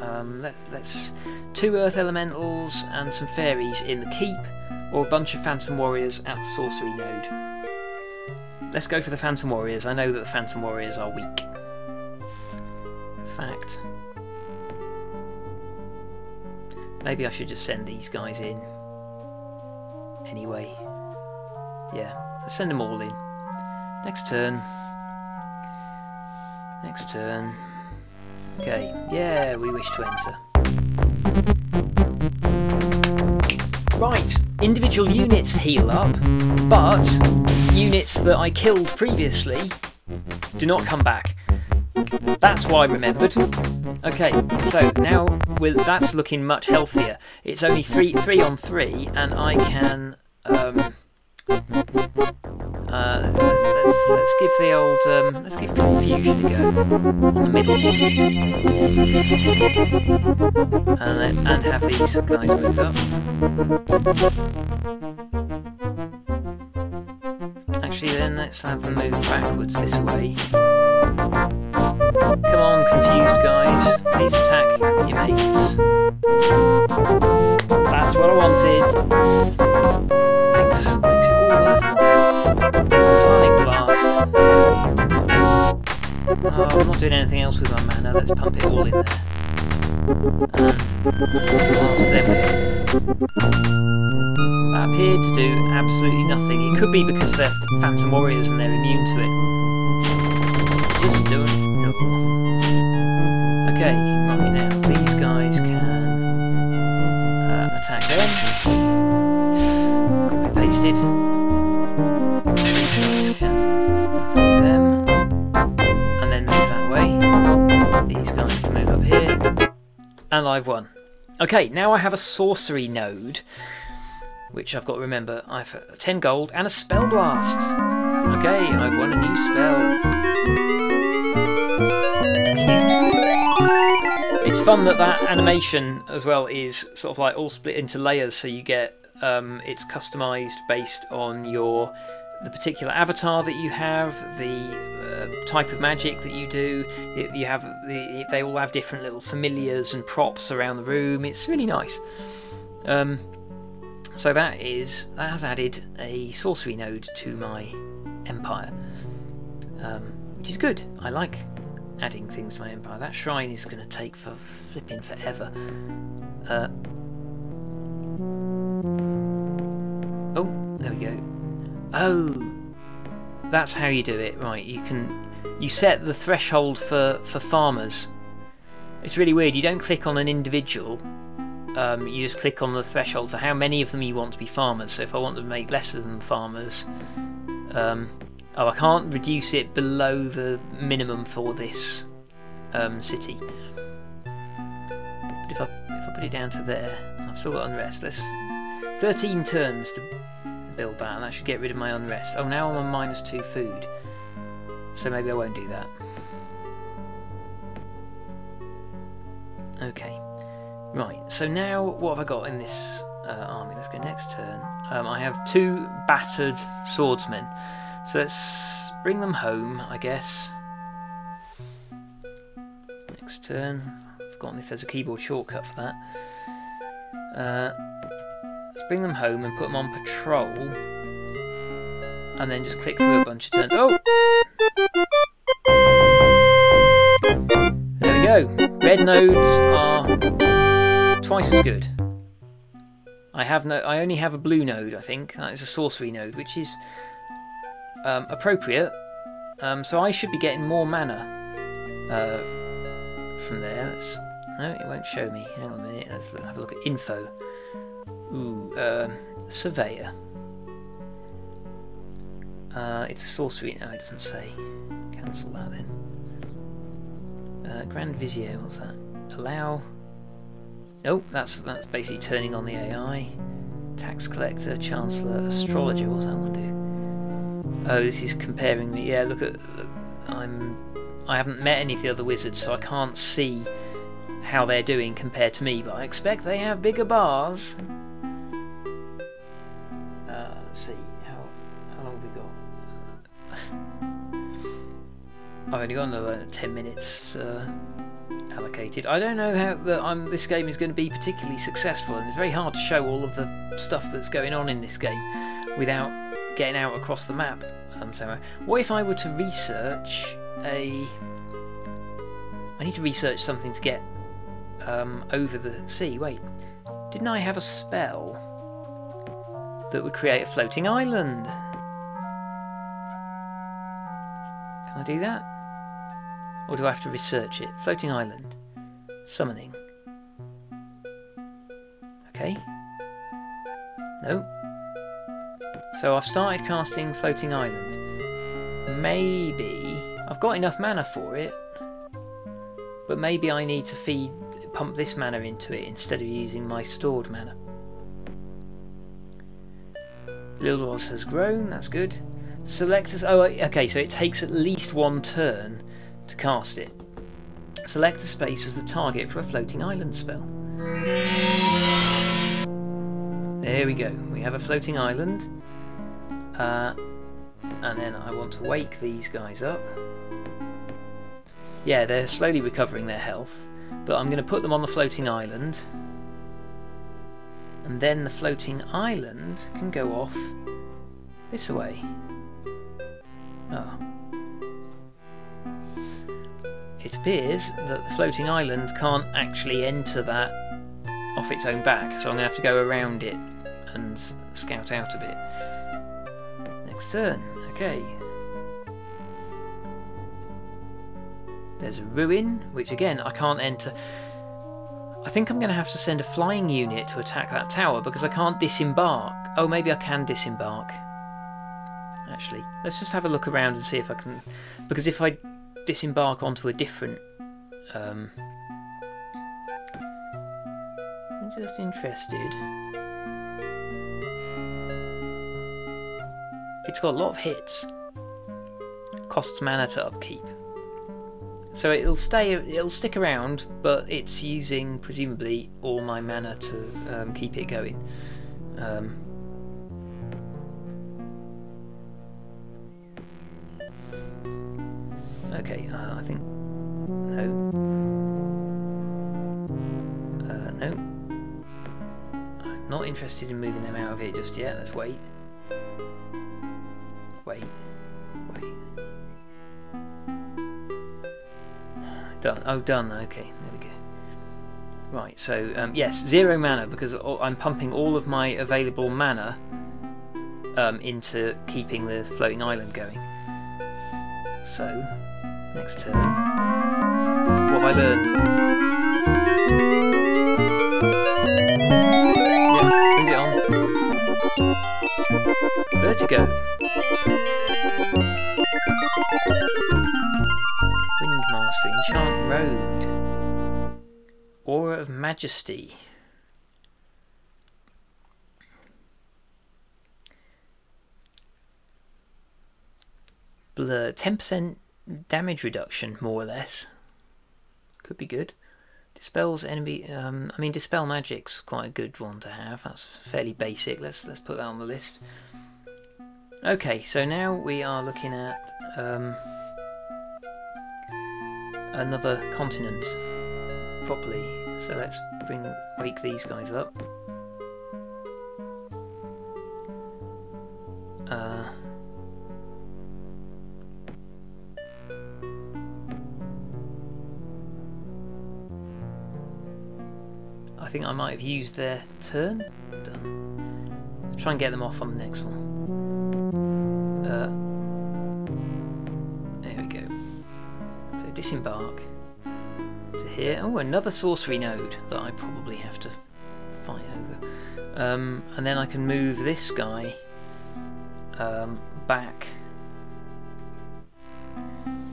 [SPEAKER 1] Um, let's, let's two Earth Elementals and some fairies in the keep, or a bunch of Phantom Warriors at the Sorcery Node. Let's go for the Phantom Warriors. I know that the Phantom Warriors are weak. Fact. Maybe I should just send these guys in. Anyway. Yeah, let's send them all in. Next turn. Next turn. Okay, yeah, we wish to enter. Right, individual units heal up, but units that I killed previously do not come back. That's why I remembered. Okay, so now that's looking much healthier. It's only three three on three, and I can um, uh, let's, let's, let's, give the old, um, let's give confusion a go on the middle, and and have these guys move up. Actually, then let's have them move backwards this way. Come on, confused guys, please attack your mates. That's what I wanted. Makes, makes it all. Psionic Blast. Oh, I'm not doing anything else with my mana, let's pump it all in there. And blast them That appeared to do absolutely nothing. It could be because they're Phantom Warriors and they're immune to it. Just don't know. Okay, right now, these guys can uh, attack them. Copy pasted. These guys can attack them, and then move that way. These guys can move up here, and I've won. Okay, now I have a sorcery node, which I've got to remember. I've 10 gold and a spell blast. Okay, I've won a new spell. It's fun that that animation as well is sort of like all split into layers, so you get um, it's customized based on your the particular avatar that you have, the uh, type of magic that you do. You have the, they all have different little familiars and props around the room. It's really nice. Um, so that is that has added a sorcery node to my empire, um, which is good. I like adding things to my empire. That shrine is going to take for flipping forever. Uh, oh, there we go. Oh. that's how you do it. Right, you can you set the threshold for for farmers. It's really weird. You don't click on an individual. Um, you just click on the threshold for how many of them you want to be farmers. So if I want to make less them farmers, um, oh, I can't reduce it below the minimum for this um, city. But if I if I put it down to there, I've still got unrest. Let's 13 turns to build that, and that should get rid of my unrest. Oh, now I'm on minus two food, so maybe I won't do that. Okay, right. So now what have I got in this uh, army? Let's go next turn. Um, I have two battered swordsmen, so let's bring them home, I guess. Next turn. I've forgotten if there's a keyboard shortcut for that. Uh, let's bring them home and put them on patrol. And then just click through a bunch of turns. Oh! There we go. Red nodes are twice as good. I have no. I only have a blue node. I think that is a sorcery node, which is um, appropriate. Um, so I should be getting more mana uh, from there. Let's, no, it won't show me. Hang on a minute. Let's have a look at info. Ooh, uh, surveyor. Uh, it's a sorcery. No, it doesn't say. Cancel that then. Uh, Grand Vizier, what's that? Allow. Nope, that's that's basically turning on the AI. Tax collector, chancellor, astrologer. What's that one do? Oh, this is comparing me. Yeah, look at. Look, I'm. I haven't met any of the other wizards, so I can't see how they're doing compared to me. But I expect they have bigger bars. Uh, let's see. How how long have we got? I've only got another ten minutes. Uh, allocated. I don't know how the, this game is going to be particularly successful, and it's very hard to show all of the stuff that's going on in this game without getting out across the map. Um, so, what if I were to research a? I need to research something to get um, over the sea. Wait, didn't I have a spell that would create a floating island? Can I do that? Or do I have to research it? Floating island. Summoning. Okay. No. So I've started casting Floating Island. Maybe... I've got enough mana for it. But maybe I need to feed, pump this mana into it instead of using my stored mana. Lilros has grown, that's good. Select. Oh, okay, so it takes at least one turn to cast it. Select a space as the target for a floating island spell. There we go. We have a floating island. Uh, and then I want to wake these guys up. Yeah, they're slowly recovering their health. But I'm going to put them on the floating island. And then the floating island can go off this way. Oh. It appears that the floating island can't actually enter that off its own back, so I'm going to have to go around it and scout out a bit. Next turn, okay. There's a ruin, which again I can't enter. I think I'm going to have to send a flying unit to attack that tower because I can't disembark. Oh, maybe I can disembark. Actually, let's just have a look around and see if I can. Because if I disembark onto a different. Um, I'm just interested. It's got a lot of hits. Costs mana to upkeep. So it'll stay, it'll stick around, but it's using presumably all my mana to um, keep it going. Um, okay, uh, I think no, uh, no. I'm not interested in moving them out of here just yet. Let's wait. Wait. Wait. Done. Oh, done. Okay, there we go. Right, so um, yes, zero mana because I'm pumping all of my available mana um, into keeping the floating island going. So, next turn. What have I learned? Yeah, move it on. Vertigo. Windmaster, Enchant Road. Aura of Majesty. Blur. 10% damage reduction, more or less. Could be good. Dispels enemy. Um, I mean, dispel magic's quite a good one to have. That's fairly basic. Let's let's put that on the list. Okay, so now we are looking at um, another continent properly. So let's bring wake these guys up. Might have used their turn. Done. Try and get them off on the next one. Uh, there we go. So disembark to here. Oh, another sorcery node that I probably have to fight over. Um, and then I can move this guy um, back.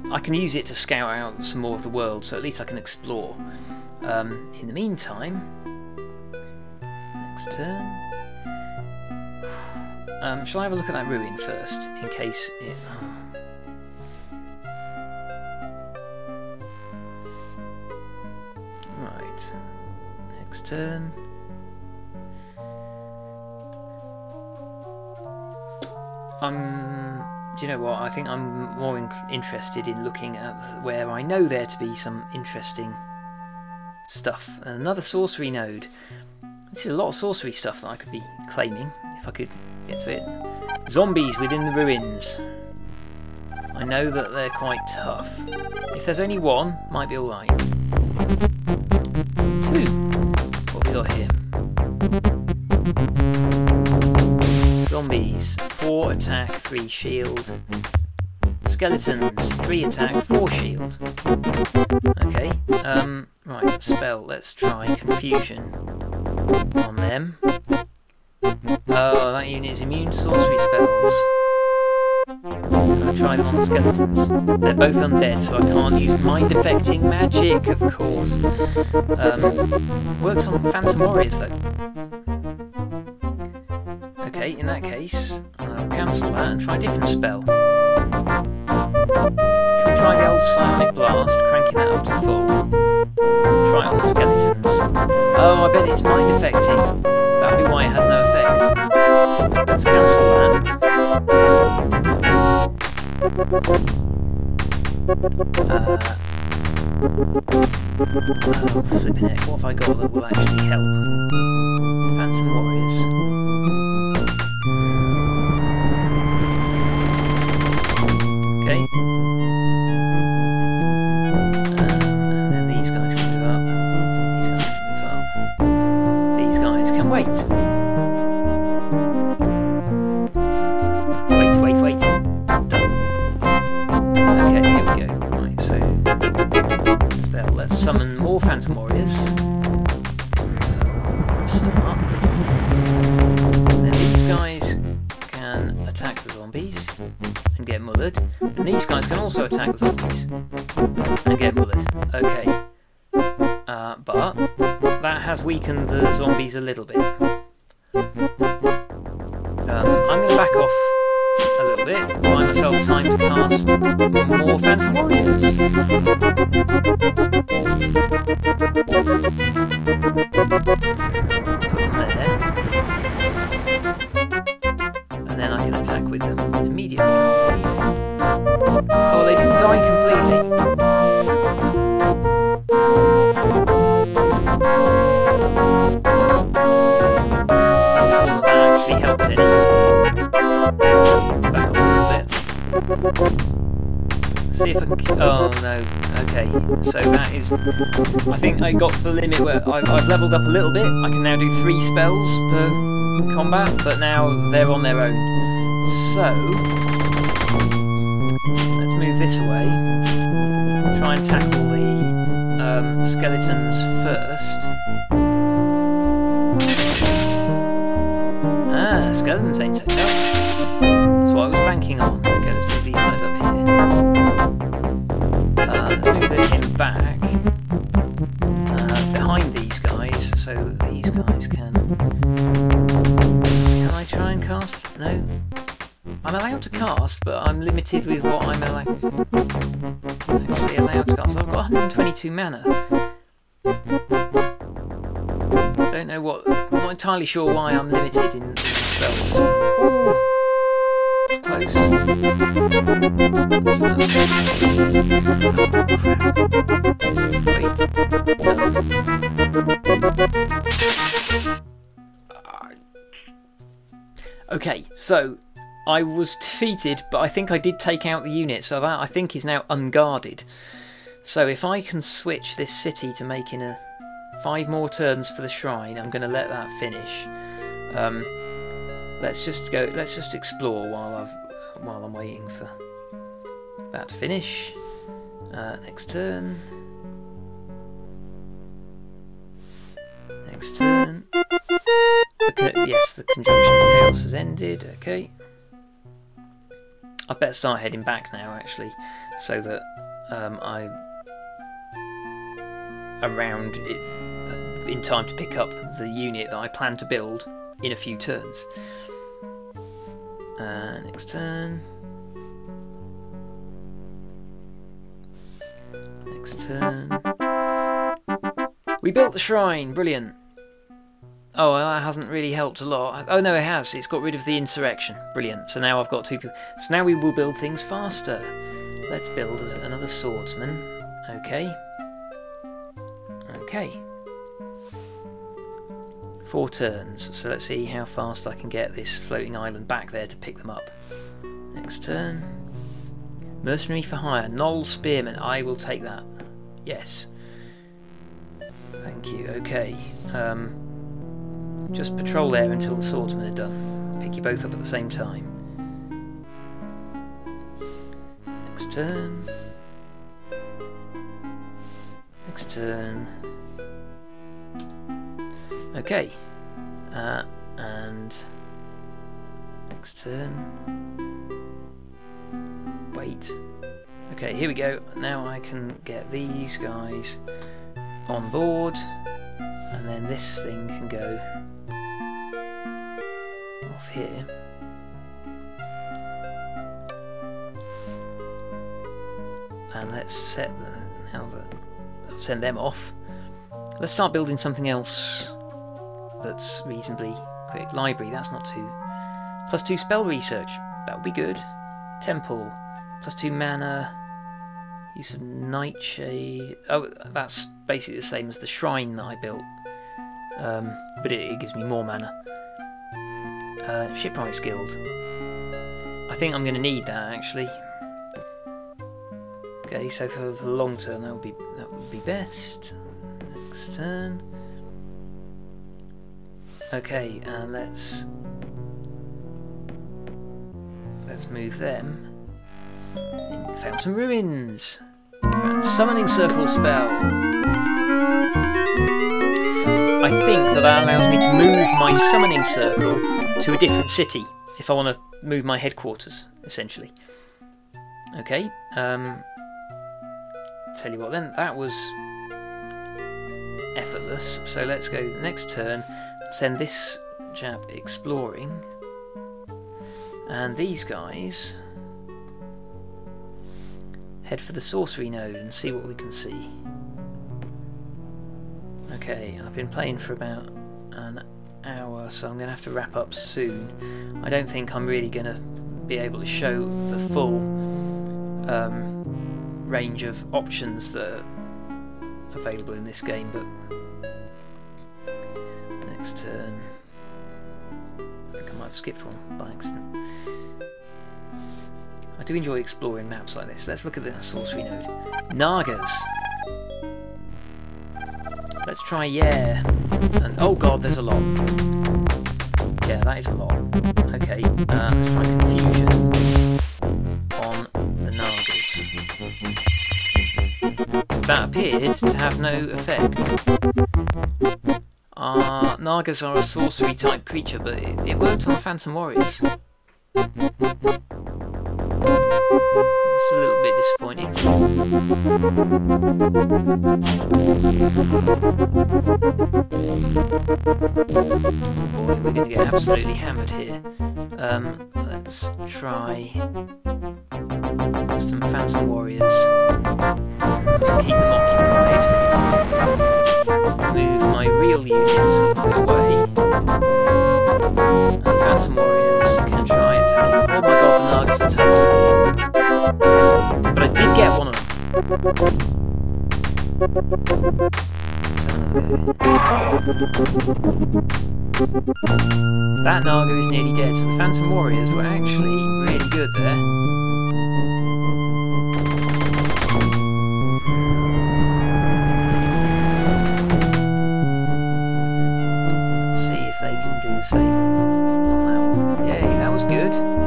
[SPEAKER 1] I can use it to scout out some more of the world, so at least I can explore. Um, in the meantime, next turn. Um, shall I have a look at that ruin first, in case it... oh. Right. Next turn. I'm... Do you know what? I think I'm more in interested in looking at where I know there to be some interesting stuff. Another sorcery node. This is a lot of sorcery stuff that I could be claiming, if I could get to it. Zombies within the ruins. I know that they're quite tough. If there's only one, might be alright. Two. What have we got here? Zombies. Four attack, three shield. Skeletons. Three attack, four shield. Okay. Um. Right. Spell. Let's try confusion on them. Oh, that unit is immune to sorcery spells. I try them on the skeletons? They're both undead, so I can't use mind affecting magic, of course. Um, works on phantom warriors though. Okay, in that case, I'll cancel that and try a different spell. Should we try the old Psionic Blast, cranking that up to full? Try it on the skeletons. Oh, I bet it's mind affecting. That'd be why it has no effect. Let's cancel that. Uh, oh, flipping heck, what have I got that will actually help? Phantom Warriors. Okay. Got to the limit where I've, I've leveled up a little bit. I can now do three spells per combat, but now they're on their own. So Let's move this away. Try and tackle the um, skeletons first. I'm allowed to cast, but I'm limited with what I'm allow- actually allowed to cast. So I've got 122 mana. Don't know what. I'm not entirely sure why I'm limited in, in spells. Close. Wait. Okay, so I was defeated, but I think I did take out the unit, so that I think is now unguarded. So if I can switch this city to making a five more turns for the shrine, I'm going to let that finish. Um, let's just go. Let's just explore while I've while I'm waiting for that to finish. Uh, next turn. Next turn. The yes, the conjunction of chaos has ended. Okay. I better start heading back now, actually, so that um, I around it, uh, in time to pick up the unit that I plan to build in a few turns. Uh, next turn. Next turn. We built the shrine. Brilliant. Oh, well, that hasn't really helped a lot. Oh no, it has. It's got rid of the insurrection. Brilliant. So now I've got two people. So now we will build things faster. Let's build another swordsman. Okay. Okay. Four turns. So let's see how fast I can get this floating island back there to pick them up. Next turn. Mercenary for hire. Gnoll Spearman. I will take that. Yes. Thank you. Okay. Um, just patrol there until the swordsmen are done. Pick you both up at the same time. Next turn. Next turn. Okay. Uh, and next turn. Wait. Okay, here we go. Now I can get these guys on board, and then this thing can go off here. And let's set the, now that I've sent them off, let's start building something else that's reasonably quick. Library, that's not too. Plus two spell research, that would be good. Temple, plus two mana. Use of Nightshade. Oh, that's basically the same as the shrine that I built. Um, but it, it gives me more mana. Uh, Shipwrights Guild. I think I'm going to need that actually. Okay, so for the long term, that would be that would be best. Next turn. Okay, and let's let's move them. In Fountain Ruins. Summoning Circle spell. I think that that allows me to move my summoning circle to a different city if I want to move my headquarters, essentially. Okay, um, tell you what then, that was effortless, so let's go next turn, send this chap exploring, and these guys head for the sorcery node and see what we can see. Okay, I've been playing for about an hour, so I'm going to have to wrap up soon. I don't think I'm really going to be able to show the full um, range of options that are available in this game, but next turn. I think I might have skipped one by accident. I do enjoy exploring maps like this. Let's look at the sorcery node. Nagas! Let's try yeah. And oh god, there's a lot. Yeah, that is a lot. Okay, uh, let's try confusion on the Nagas. That appeared to have no effect. Uh, Nagas are a sorcery type creature, but it, it worked on Phantom Warriors. It's a little bit disappointing. Boy, we're going to get absolutely hammered here. Um, let's try some Phantom Warriors. Just keep them occupied. Move my real units a little bit away. And the Phantom Warriors can try attacking. Oh my god, the Nagas attacked. But I did get one of them. That Naga is nearly dead, so the Phantom Warriors were actually really good there. Let's see if they can do the same on that one. Yay, that was good.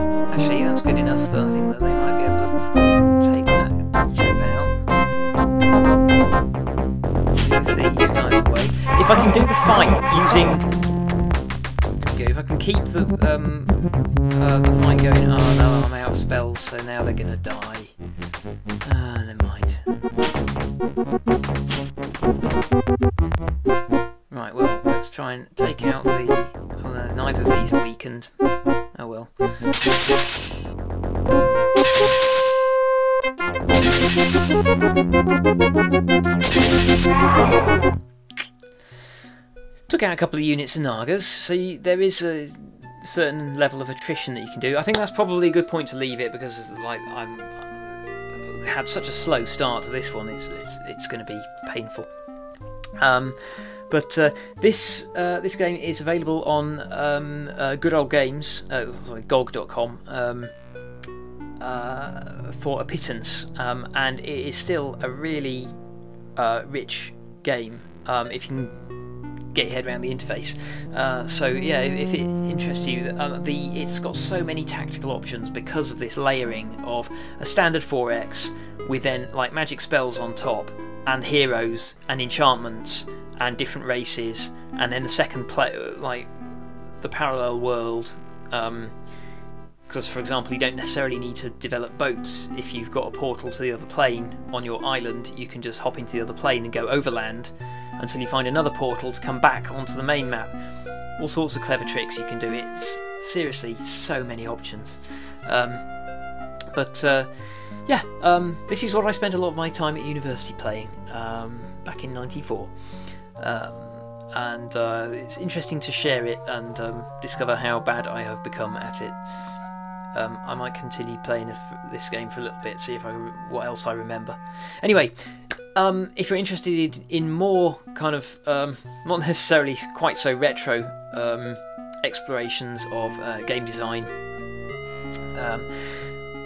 [SPEAKER 1] If I can do the fight using if I can keep the um, uh, the fight going. Oh no, I'm out of spells, so now they're gonna die. Ah, uh, never mind. Right, well, let's try and take out the. Oh no, neither of these are weakened. Oh well. Took out a couple of units of Nagas, so you, there is a certain level of attrition that you can do. I think that's probably a good point to leave it because like I'm had such a slow start to this one. It's it's, it's going to be painful. Um, but uh, this uh, this game is available on um, uh, Good Old Games, uh, GOG.com, um, uh, for a pittance, um, and it is still a really uh, rich game. Um, if you can get your head around the interface. Uh, so yeah, if it interests you, um, the it's got so many tactical options because of this layering of a standard 4x with then like magic spells on top and heroes and enchantments and different races and then the second play like the parallel world. Um, because for example you don't necessarily need to develop boats if you've got a portal to the other plane on your island you can just hop into the other plane and go overland until you find another portal to come back onto the main map. All sorts of clever tricks you can do. It's seriously so many options. Um, but uh, yeah, um, this is what I spent a lot of my time at university playing um, back in '94. Um, and uh, it's interesting to share it and um, discover how bad I have become at it. Um, I might continue playing this game for a little bit, see if I what else I remember. Anyway, um, if you're interested in more kind of um, not necessarily quite so retro um, explorations of uh, game design, um,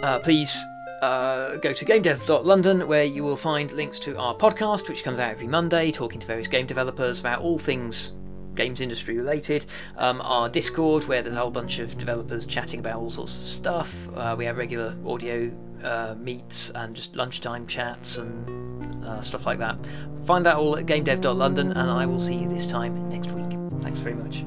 [SPEAKER 1] uh, please uh, go to gamedev.london where you will find links to our podcast, which comes out every Monday, talking to various game developers about all things games industry related. Um, our Discord, where there's a whole bunch of developers chatting about all sorts of stuff. Uh, we have regular audio uh, meets and just lunchtime chats and uh, stuff like that. Find that all at gamedev.london, and I will see you this time next week. Thanks very much.